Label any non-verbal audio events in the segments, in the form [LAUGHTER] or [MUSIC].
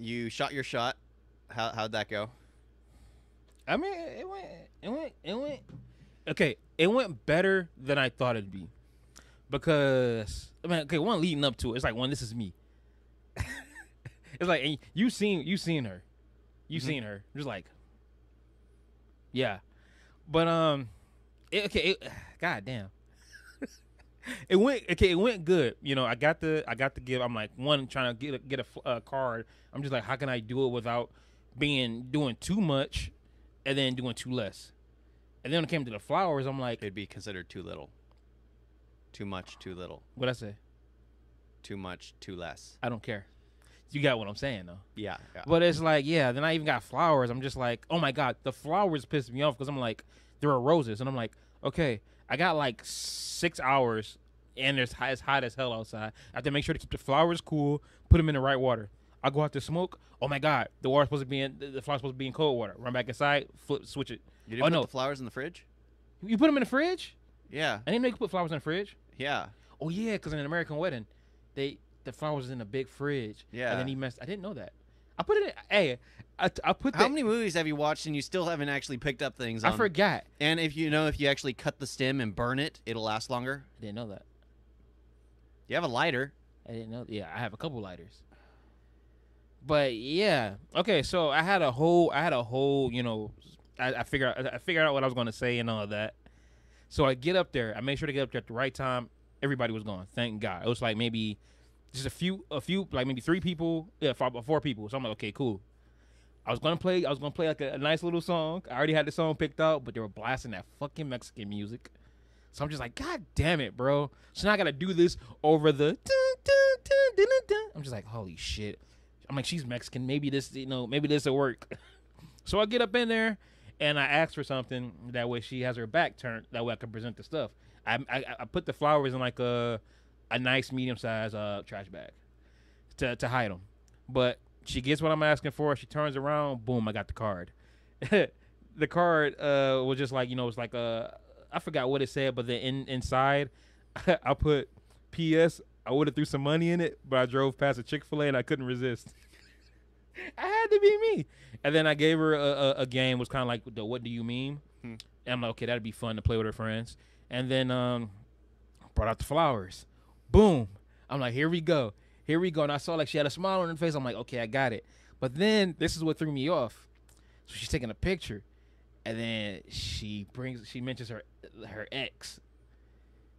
you shot your shot. How how'd that go? I mean, it went, it went, it went. Okay, it went better than I thought it'd be, because I mean, okay, one leading up to it, it's like one. This is me. [LAUGHS] it's like and you seen you seen her, you Mhm. seen her. Just like, yeah, but um, it, okay, it, [SIGHS] god damn. It went okay. It went good. You know, I got the I got the give. I'm like one trying to get a, get a uh, card. I'm just like, how can I do it without being doing too much and then doing too less? And then when it came to the flowers, I'm like, It'd be considered too little. Too much, too little. what I say? Too much, too less. I don't care. You got what I'm saying though. Yeah. yeah. But it's like, yeah. Then I even got flowers. I'm just like, oh my god, the flowers pissed me off because I'm like, there are roses, and I'm like, okay, I got like six hours, and it's hot, it's hot as hell outside. I have to make sure to keep the flowers cool, put them in the right water. I go out to smoke. Oh my god, the water's supposed to be in the flower's supposed to be in cold water. Run back inside, flip, switch it. You didn't oh, put no. the flowers in the fridge? You put them in the fridge? Yeah. I didn't know you could put flowers in the fridge. Yeah. Oh yeah, because in an American wedding, they the flowers is in a big fridge. Yeah. And then he messed. I didn't know that. I put it. in Hey, I, I put How that. many movies have you watched and you still haven't actually picked up things? I on- forgot. And if you know, if you actually cut the stem and burn it, it'll last longer. I didn't know that. You have a lighter. I didn't know. Yeah, I have a couple lighters. But yeah, okay. So I had a whole, I had a whole, you know, I, I figured, out, I figured out what I was going to say and all of that. So I get up there. I made sure to get up there at the right time. Everybody was gone. Thank God. It was like maybe just a few, a few, like maybe three people, yeah, four, four people. So I'm like, okay, cool. I was gonna play. I was gonna play like a, a nice little song. I already had the song picked out, but they were blasting that fucking Mexican music. So I'm just like, God damn it, bro. So now I gotta do this over the. I'm just like, holy shit. I'm like, she's Mexican. Maybe this, you know, maybe this will work. [LAUGHS] so I get up in there and I ask for something. That way she has her back turned. That way I can present the stuff. I I, I put the flowers in like a a nice medium size uh trash bag to to hide them. But she gets what I'm asking for. She turns around. Boom! I got the card. [LAUGHS] the card uh was just like you know it's like a I forgot what it said, but then in inside [LAUGHS] I put P.S. I would have threw some money in it, but I drove past a Chick Fil A and I couldn't resist. [LAUGHS] I had to be me. And then I gave her a, a, a game was kind of like the What Do You Meme? Hmm. And I'm like, okay, that'd be fun to play with her friends. And then um brought out the flowers. Boom. I'm like, here we go. Here we go. And I saw like she had a smile on her face. I'm like, okay, I got it. But then this is what threw me off. So she's taking a picture, and then she brings she mentions her her ex,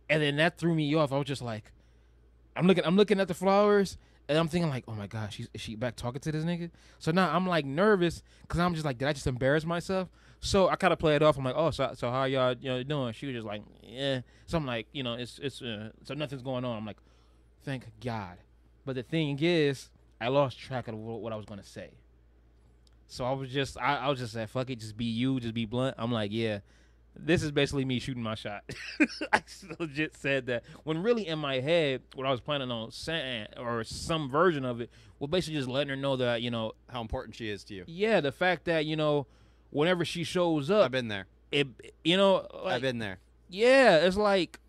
and then that threw me off. I was just like, I'm looking I'm looking at the flowers, and I'm thinking like, oh my god, she's she back talking to this nigga? So now I'm like nervous because I'm just like, did I just embarrass myself? So I kind of play it off. I'm like, oh, so, so how y'all you know doing? She was just like, yeah. So I'm like, you know, it's it's uh, so nothing's going on. I'm like, thank God. But the thing is, I lost track of what, I was gonna say. So I was just, I, I was just like, fuck it, just be you, just be blunt. I'm like, yeah, this is basically me shooting my shot. [LAUGHS] I legit said that when really in my head, what I was planning on saying or some version of it was basically just letting her know that you know, How important she is to you. yeah, the fact that you know, whenever she shows up, I've been there. it, you know, like, I've been there. yeah, it's like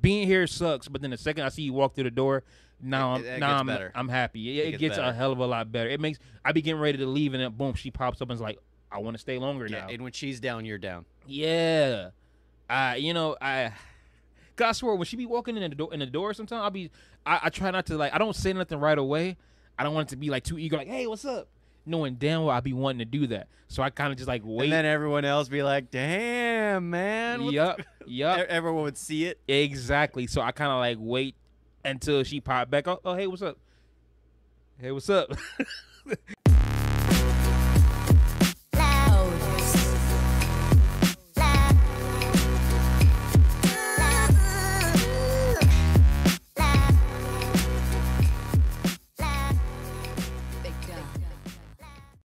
being here sucks, but then the second I see you walk through the door, now It- I'm now I'm better. I'm happy. It, It it gets gets a hell of a lot better. It makes I be getting ready to leave, and then boom, she pops up and is like, "I want to stay longer Yeah. now." And when she's down, you're down. Yeah, I you know I. God swear when she be walking in the door in the door, sometimes I'll be I, I try not to like I don't say nothing right away. I don't want it to be like too eager, like "Hey, what's up?" Knowing damn well I'd be wanting to do that, so I kind of just like wait. And then everyone else be like, "Damn, man." what Yup, the-" [LAUGHS] yup. E- Everyone would see it. Exactly. So I kind of like wait until she popped back. Oh, oh, hey, what's up? Hey, what's up? [LAUGHS]